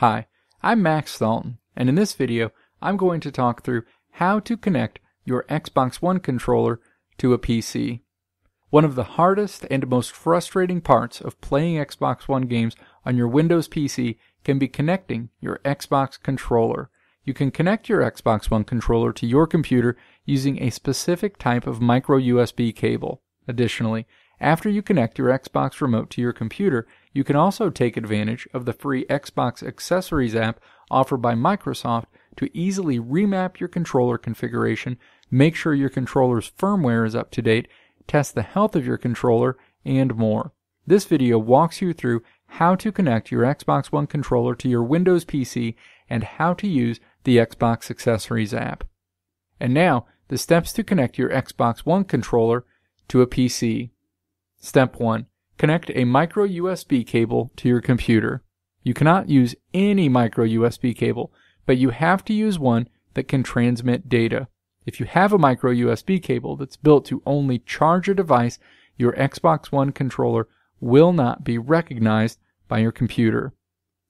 Hi, I'm Max Dalton, and in this video, I'm going to talk through how to connect your Xbox One controller to a PC. One of the hardest and most frustrating parts of playing Xbox One games on your Windows PC can be connecting your Xbox controller. You can connect your Xbox One controller to your computer using a specific type of micro USB cable. Additionally, after you connect your Xbox remote to your computer, you can also take advantage of the free Xbox Accessories app offered by Microsoft to easily remap your controller configuration, make sure your controller's firmware is up to date, test the health of your controller, and more. This video walks you through how to connect your Xbox One controller to your Windows PC and how to use the Xbox Accessories app. And now, the steps to connect your Xbox One controller to a PC. Step 1. Connect a micro USB cable to your computer. You cannot use any micro USB cable, but you have to use one that can transmit data. If you have a micro USB cable that's built to only charge a device, your Xbox One controller will not be recognized by your computer.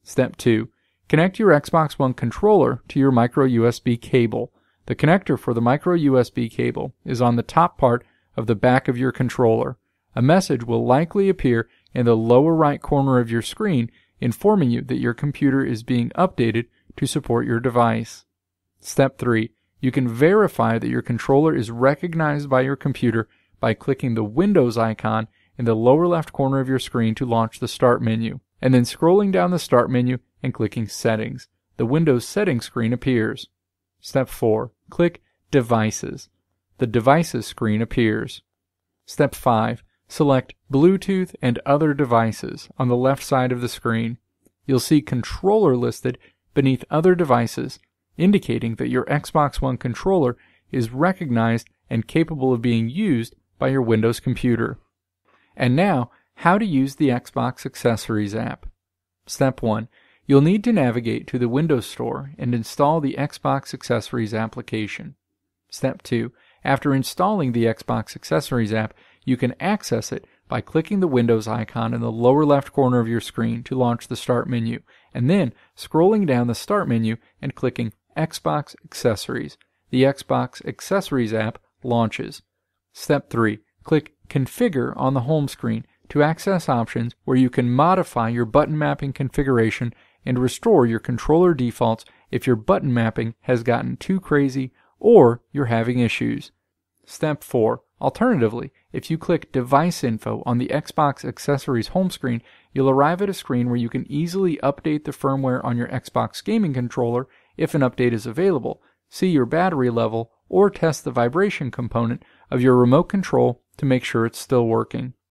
Step 2. Connect your Xbox One controller to your micro USB cable. The connector for the micro USB cable is on the top part of the back of your controller a message will likely appear in the lower right corner of your screen informing you that your computer is being updated to support your device. Step 3. You can verify that your controller is recognized by your computer by clicking the Windows icon in the lower left corner of your screen to launch the Start menu, and then scrolling down the Start menu and clicking Settings. The Windows Settings screen appears. Step 4. Click Devices. The Devices screen appears. Step 5. Select Bluetooth and other devices on the left side of the screen. You'll see controller listed beneath other devices, indicating that your Xbox One controller is recognized and capable of being used by your Windows computer. And now, how to use the Xbox Accessories app. Step 1. You'll need to navigate to the Windows Store and install the Xbox Accessories application. Step 2. After installing the Xbox Accessories app, you can access it by clicking the Windows icon in the lower left corner of your screen to launch the Start menu, and then scrolling down the Start menu and clicking Xbox Accessories. The Xbox Accessories app launches. Step 3. Click Configure on the home screen to access options where you can modify your button mapping configuration and restore your controller defaults if your button mapping has gotten too crazy or you're having issues. Step 4. Alternatively, if you click Device Info on the Xbox Accessories home screen, you'll arrive at a screen where you can easily update the firmware on your Xbox gaming controller if an update is available, see your battery level, or test the vibration component of your remote control to make sure it's still working.